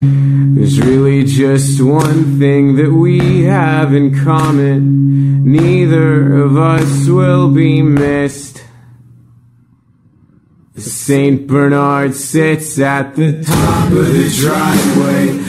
There's really just one thing that we have in common. Neither of us will be missed. St. Bernard sits at the top of the driveway